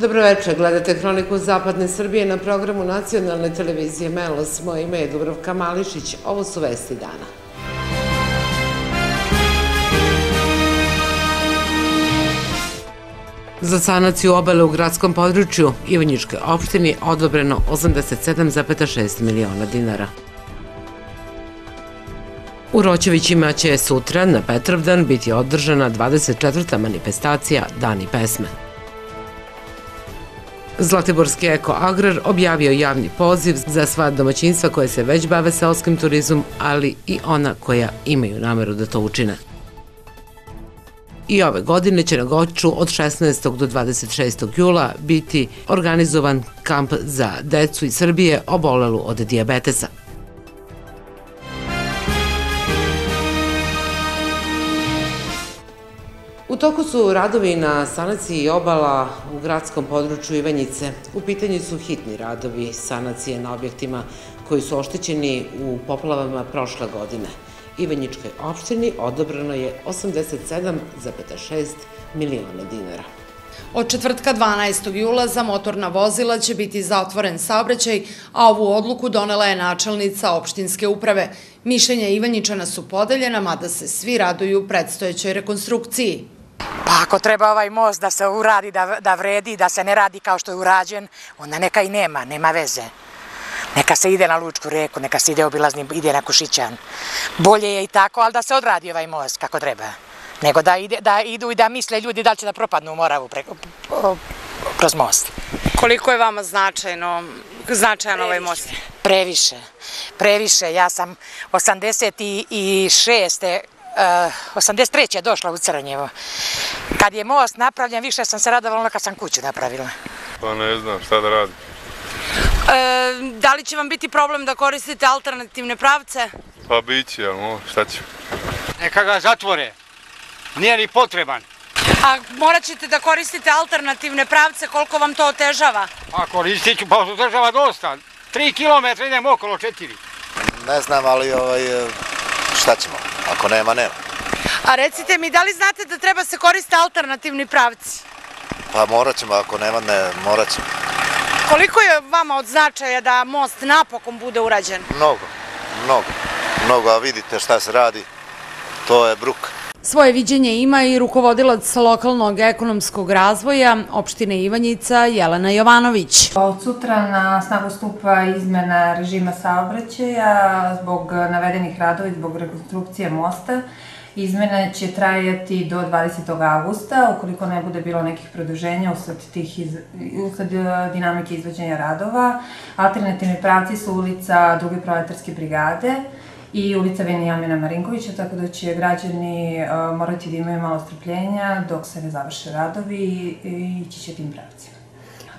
Dobroveče, gledate Hroniku Zapadne Srbije na programu nacionalne televizije Melos. Moje ime je Dubrovka Mališić. Ovo su vesti dana. Za sanaciju obale u gradskom području Ivanjičke opštini odobreno 87,6 miliona dinara. U Roćevićima će sutra na Petrovdan biti održana 24. manifestacija Dani pesme. Zlatiborski Eko Agrar objavio javni poziv za sva domaćinstva koje se već bave seoskim turizmom, ali i ona koja imaju nameru da to učine. I ove godine će na Goću od 16. do 26. jula biti organizovan kamp za decu iz Srbije obolelu od diabetesa. U toku su radovi na sanaciji obala u gradskom području Ivanjice. U pitanju su hitni radovi sanacije na objektima koji su oštećeni u poplavama prošle godine. Ivanjičkoj opštini odobrano je 87,6 miliona dinara. Od četvrtka 12. jula za motorna vozila će biti zatvoren saobraćaj, a ovu odluku donela je načelnica opštinske uprave. Mišljenja Ivanjičana su podeljena, mada se svi raduju predstojećoj rekonstrukciji. Ako treba ovaj most da se uradi, da, da vredi, da se ne radi kao što je urađen, onda neka i nema, nema veze. Neka se ide na Lučku reku, neka se ide obilazni, ide na Kušićan. Bolje je i tako, ali da se odradi ovaj most kako treba. Nego da, ide, da idu i da misle ljudi da li će da propadnu u Moravu preko, kroz most. Koliko je vama značajno, značajan ovaj most? Previše, previše. Ja sam 86. 83. je došla u Crnjevo. Kad je most napravljen, više sam se radovala kad sam kuću napravila. Pa ne znam šta da radim. E, da li će vam biti problem da koristite alternativne pravce? Pa bit će, ali šta će. Neka ga zatvore. Nije ni potreban. A morat ćete da koristite alternativne pravce, koliko vam to otežava? A koristit ću, pa otežava dosta. Tri kilometra idem okolo četiri. Ne znam, ali ovaj, šta ćemo? Ako nema, nema. A recite mi, da li znate da treba se koriste alternativni pravci? Pa morat ćemo, ako nema, ne, morat ćemo. Koliko je vama od značaja da most napokon bude urađen? Mnogo, mnogo, mnogo, a vidite šta se radi, to je bruk. Svoje viđenje ima i rukovodilac lokalnog ekonomskog razvoja opštine Ivanjica Jelena Jovanović. Od sutra na snagu stupa izmena režima saobraćaja zbog navedenih radova i zbog rekonstrukcije mosta. Izmene će trajati do 20. augusta, ukoliko ne bude bilo nekih produženja usled, tih iz, usled dinamike izvođenja radova. Alternativni pravci su ulica druge proletarske brigade, i ulica Venijamina Marinkovića, tako da će građani uh, morati da imaju malo strpljenja dok se ne završe radovi i ići će tim pravcima.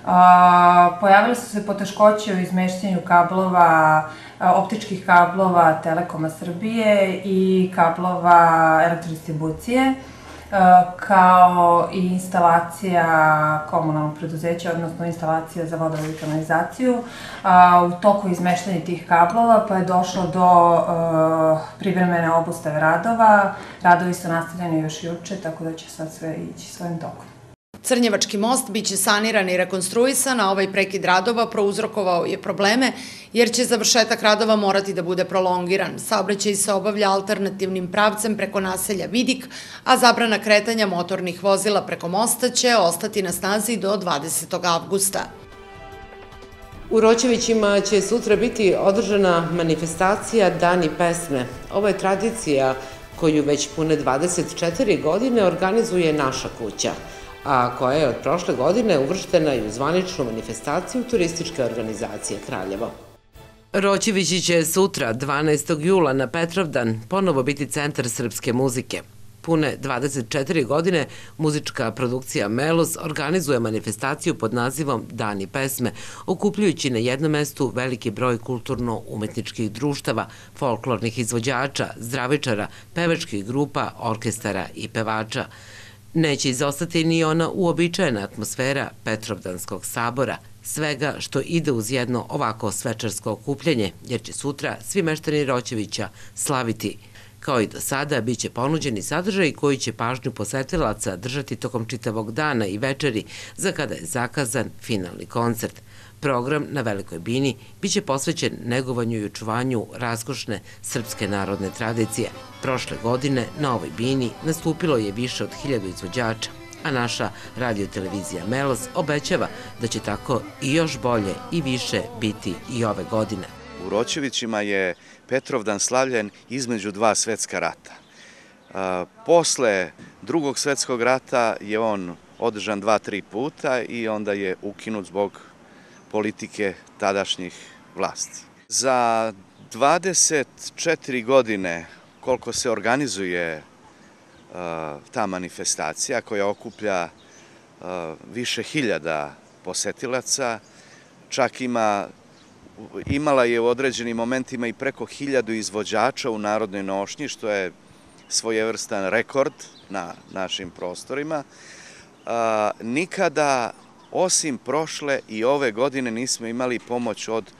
Uh, pojavile su se poteškoće u izmeštenju kablova, uh, optičkih kablova Telekoma Srbije i kablova elektrodistribucije kao i instalacija komunalnog preduzeća, odnosno instalacija za vodovod i kanalizaciju. U toku izmeštanja tih kablova pa je došlo do privremene obustave radova. Radovi su nastavljeni još juče, tako da će sad sve ići svojim tokom. Crnjevački most biće saniran i rekonstruisan, a ovaj prekid radova prouzrokovao je probleme, jer će završetak radova morati da bude prolongiran. Saobraćaj se obavlja alternativnim pravcem preko naselja Vidik, a zabrana kretanja motornih vozila preko mosta će ostati na snazi do 20. avgusta. U Roćevićima će sutra biti održana manifestacija Dani pesme. Ovo je tradicija koju već pune 24 godine organizuje naša kuća a koja je od prošle godine uvrštena i u zvaničnu manifestaciju turističke organizacije Kraljevo. Roćevići će sutra, 12. jula, na Petrovdan, ponovo biti centar srpske muzike. Pune 24 godine muzička produkcija Melos organizuje manifestaciju pod nazivom Dani pesme, okupljujući na jednom mestu veliki broj kulturno-umetničkih društava, folklornih izvođača, zdravičara, pevačkih grupa, orkestara i pevača. Neće izostati ni ona uobičajena atmosfera Petrovdanskog sabora, svega što ide uz jedno ovako svečarsko okupljanje, jer će sutra svi meštani Roćevića slaviti Kao i do sada, bit će ponuđeni sadržaj koji će pažnju posetilaca držati tokom čitavog dana i večeri, za kada je zakazan finalni koncert. Program na Velikoj bini biće posvećen negovanju i očuvanju raskošne srpske narodne tradicije. Prošle godine na ovoj bini nastupilo je više od hiljadu izvođača, a naša radiotelevizija Melos obećava da će tako i još bolje i više biti i ove godine. U Roćevićima je Petrovdan slavljen između dva svetska rata. Posle drugog svetskog rata je on održan dva, tri puta i onda je ukinut zbog politike tadašnjih vlasti. Za 24 godine koliko se organizuje ta manifestacija koja okuplja više hiljada posetilaca, čak ima imala je u određenim momentima i preko hiljadu izvođača u Narodnoj nošnji, što je svojevrstan rekord na našim prostorima. Nikada, osim prošle i ove godine, nismo imali pomoć od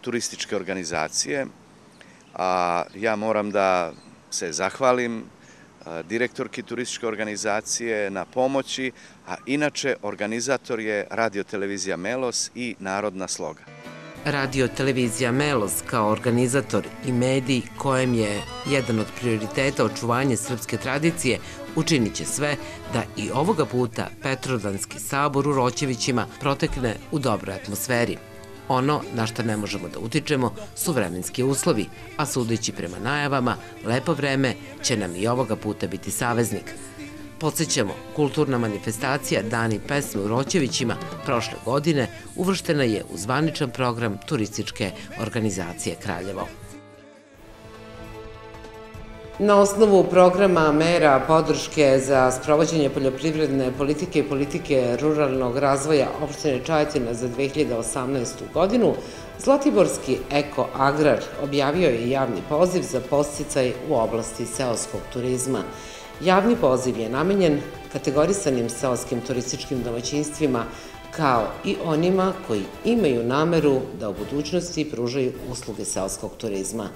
turističke organizacije. A ja moram da se zahvalim direktorki turističke organizacije na pomoći, a inače organizator je radiotelevizija Melos i Narodna sloga. Radio televizija Melos kao organizator i medij kojem je jedan od prioriteta očuvanje srpske tradicije učinit će sve da i ovoga puta Petrodanski sabor u Roćevićima protekne u dobroj atmosferi. Ono na što ne možemo da utičemo su vremenski uslovi, a sudeći prema najavama, lepo vreme će nam i ovoga puta biti saveznik – Podsećamo, kulturna manifestacija Dani pesme u Roćevićima prošle godine uvrštena je u zvaničan program turističke organizacije Kraljevo. Na osnovu programa mera podrške za sprovođenje poljoprivredne politike i politike ruralnog razvoja opštine Čajetina za 2018. godinu, Zlatiborski Eko Agrar objavio je javni poziv za posticaj u oblasti seoskog turizma – Javni poziv je namenjen kategorisanim seoskim turističkim domaćinstvima kao i onima koji imaju nameru da u budućnosti pružaju usluge seoskog turizma.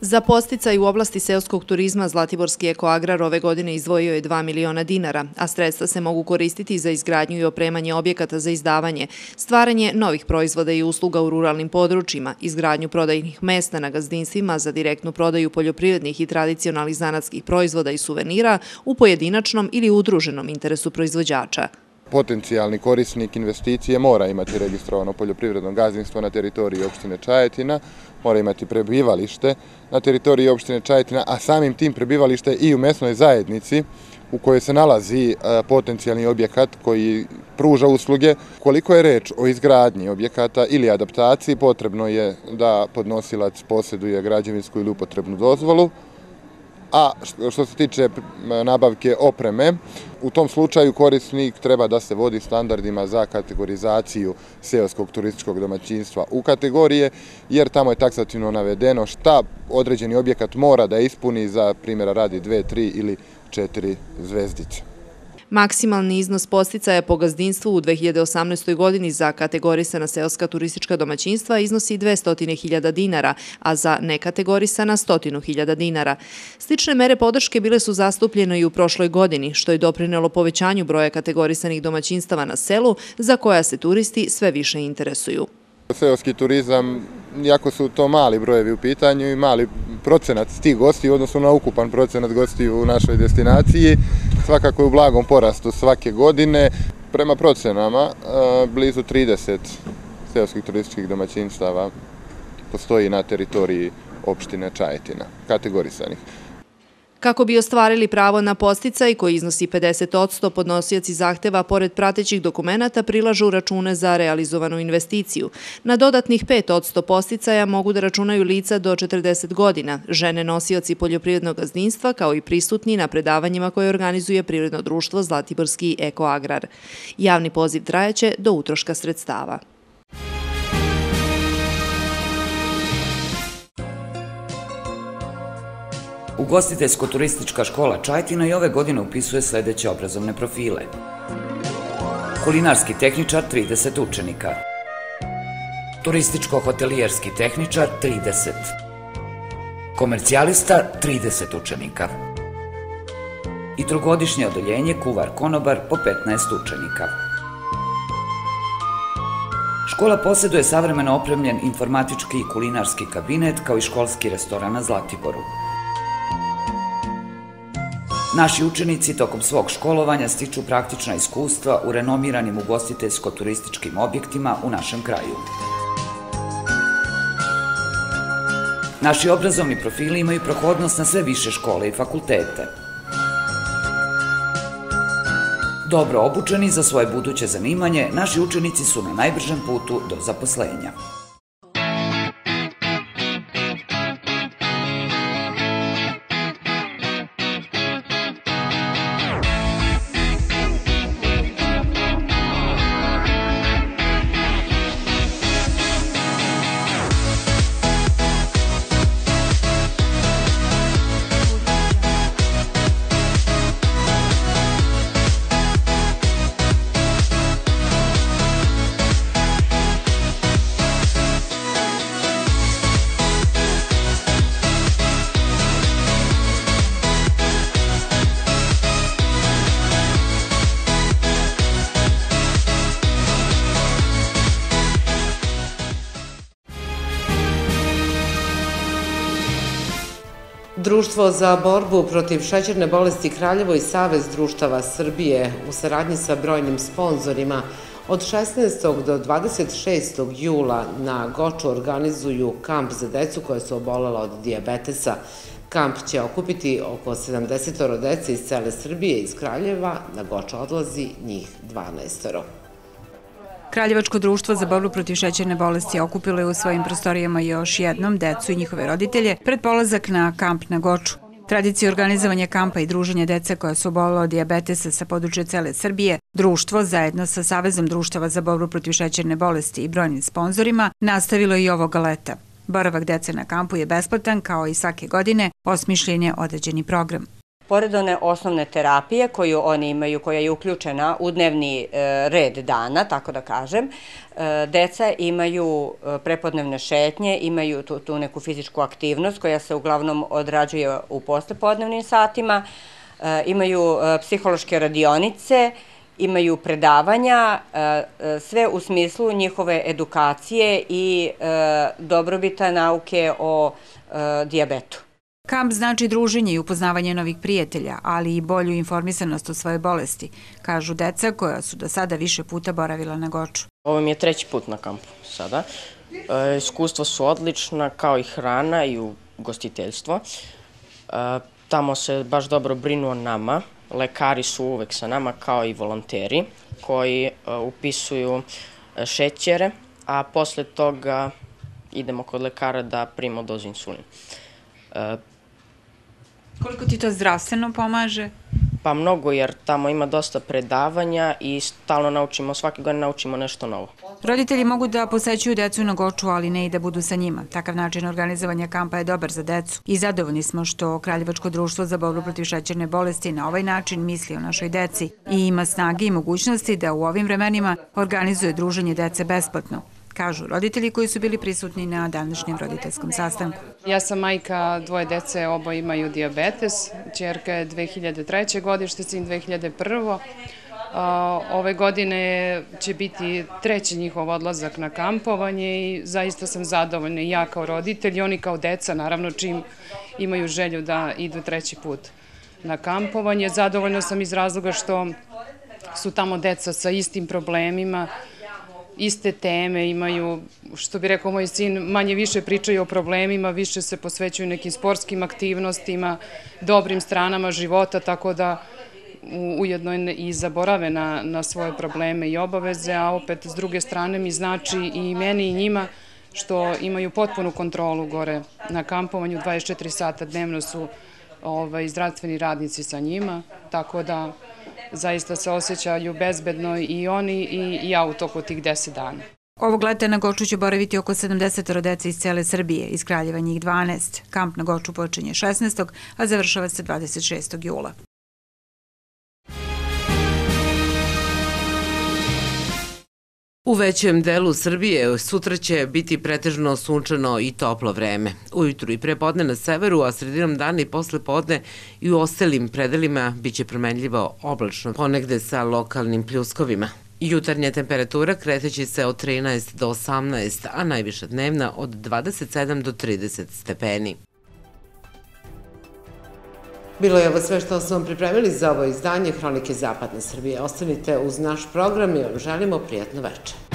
Za posticaj u oblasti seoskog turizma Zlatiborski ekoagrar ove godine izdvojio je 2 miliona dinara, a sredstva se mogu koristiti za izgradnju i opremanje objekata za izdavanje, stvaranje novih proizvoda i usluga u ruralnim područjima, izgradnju prodajnih mesta na gazdinstvima za direktnu prodaju poljoprivrednih i tradicionalnih zanatskih proizvoda i suvenira u pojedinačnom ili udruženom interesu proizvođača. Potencijalni korisnik investicije mora imati registrovano poljoprivredno gazdinstvo na teritoriji opštine Čajetina, mora imati prebivalište na teritoriji opštine Čajetina, a samim tim prebivalište i u mesnoj zajednici u kojoj se nalazi e, potencijalni objekat koji pruža usluge. Koliko je reč o izgradnji objekata ili adaptaciji, potrebno je da podnosilac posjeduje građevinsku ili upotrebnu dozvolu, a što se tiče nabavke opreme, u tom slučaju korisnik treba da se vodi standardima za kategorizaciju seoskog turističkog domaćinstva u kategorije, jer tamo je taksativno navedeno šta određeni objekat mora da ispuni za primjera radi dve, tri ili četiri zvezdice. Maksimalni iznos posticaja po gazdinstvu u 2018. godini za kategorisana seoska turistička domaćinstva iznosi 200.000 dinara, a za nekategorisana 100.000 dinara. Slične mere podrške bile su zastupljene i u prošloj godini, što je doprinelo povećanju broja kategorisanih domaćinstava na selu, za koja se turisti sve više interesuju. Seoski turizam, jako su to mali brojevi u pitanju i mali procenat tih gosti, odnosno na ukupan procenat gosti u našoj destinaciji, svakako je u blagom porastu svake godine. Prema procenama, blizu 30 seoskih turističkih domaćinstava postoji na teritoriji opštine Čajetina, kategorisanih. Kako bi ostvarili pravo na posticaj koji iznosi 50%, podnosioci zahteva pored pratećih dokumenta prilažu račune za realizovanu investiciju. Na dodatnih 5% posticaja mogu da računaju lica do 40 godina, žene nosioci poljoprivrednog gazdinstva kao i prisutni na predavanjima koje organizuje Privredno društvo Zlatiborski ekoagrar. Javni poziv trajeće do utroška sredstava. Ugostiteljsko-turistička škola Čajtina i ove godine upisuje sledeće obrazovne profile. Kulinarski tehničar 30 učenika. Turističko-hotelijerski tehničar 30. Komercijalista 30 učenika. I trogodišnje odeljenje kuvar konobar po 15 učenika. Škola posjeduje savremeno opremljen informatički i kulinarski kabinet kao i školski restoran na Zlatiboru. Naši učenici tokom svog školovanja stiču praktična iskustva u renomiranim ugostiteljsko-turističkim objektima u našem kraju. Naši obrazovni profili imaju prohodnost na sve više škole i fakultete. Dobro obučeni za svoje buduće zanimanje, naši učenici su na najbržem putu do zaposlenja. Društvo za borbu protiv šećerne bolesti Kraljevo i Savez društava Srbije u saradnji sa brojnim sponzorima od 16. do 26. jula na Goču organizuju kamp za decu koja su obolela od diabetesa. Kamp će okupiti oko 70 dece iz cele Srbije iz Kraljeva, na Goču odlazi njih 12. Kraljevačko društvo za borbu protiv šećerne bolesti okupilo je u svojim prostorijama još jednom decu i njihove roditelje pred polazak na kamp na Goču. Tradicija organizovanja kampa i druženja dece koja su obolila od diabetesa sa područja cele Srbije, društvo zajedno sa Savezom društava za borbu protiv šećerne bolesti i brojnim sponzorima nastavilo i ovoga leta. Boravak dece na kampu je besplatan, kao i svake godine, osmišljen je određeni program. Pored one osnovne terapije koju oni imaju, koja je uključena u dnevni e, red dana, tako da kažem, e, deca imaju e, prepodnevne šetnje, imaju tu, tu neku fizičku aktivnost koja se uglavnom odrađuje u poslepodnevnim satima, imaju psihološke radionice, imaju predavanja, sve u smislu njihove edukacije i dobrobita nauke o diabetu. Kamp znači druženje i upoznavanje novih prijatelja, ali i bolju informisanost o svojoj bolesti, kažu deca koja su do sada više puta boravila na Goču. Ovo mi je treći put na kampu sada. E, iskustva su odlična, kao i hrana i ugostiteljstvo. E, tamo se baš dobro brinu o nama. Lekari su uvek sa nama, kao i volonteri, koji e, upisuju šećere, a posle toga idemo kod lekara da primamo dozu insulina. Koliko ti to zdravstveno pomaže? Pa mnogo, jer tamo ima dosta predavanja i stalno naučimo, svake godine naučimo nešto novo. Roditelji mogu da posećuju decu na Goču, ali ne i da budu sa njima. Takav način organizovanja kampa je dobar za decu i zadovoljni smo što Kraljevačko društvo za borbu protiv šećerne bolesti na ovaj način misli o našoj deci i ima snage i mogućnosti da u ovim vremenima organizuje druženje dece besplatno kažu roditelji koji su bili prisutni na današnjem roditeljskom sastanku. Ja sam majka dvoje dece, oba imaju diabetes. Čerka je 2003. godište, sin 2001. Ove godine će biti treći njihov odlazak na kampovanje i zaista sam zadovoljna i ja kao roditelj i oni kao deca, naravno čim imaju želju da idu treći put na kampovanje. Zadovoljna sam iz razloga što su tamo deca sa istim problemima, iste teme, imaju, što bi rekao moj sin, manje više pričaju o problemima, više se posvećuju nekim sportskim aktivnostima, dobrim stranama života, tako da ujedno i zaborave na, na svoje probleme i obaveze, a opet s druge strane mi znači i meni i njima što imaju potpunu kontrolu gore na kampovanju, 24 sata dnevno su ovaj, zdravstveni radnici sa njima, tako da zaista se osjećaju bezbedno i oni i ja u toku tih 10 dana. Ovog leta na Goču će boraviti oko 70 rodece iz cele Srbije, iz Kraljeva njih 12. Kamp na Goču počinje 16. a završava se 26. jula. U većem delu Srbije sutra će biti pretežno sunčano i toplo vreme. Ujutru i prepodne na severu, a sredinom dana i posle podne i u ostalim predelima biće promenljivo oblačno, ponegde sa lokalnim pljuskovima. Jutarnja temperatura kreteći se od 13 do 18, a najviša dnevna od 27 do 30 stepeni. Bilo je ovo sve što smo pripremili za ovo izdanje Hronike Zapadne Srbije. Ostanite uz naš program i vam želimo prijatno večer.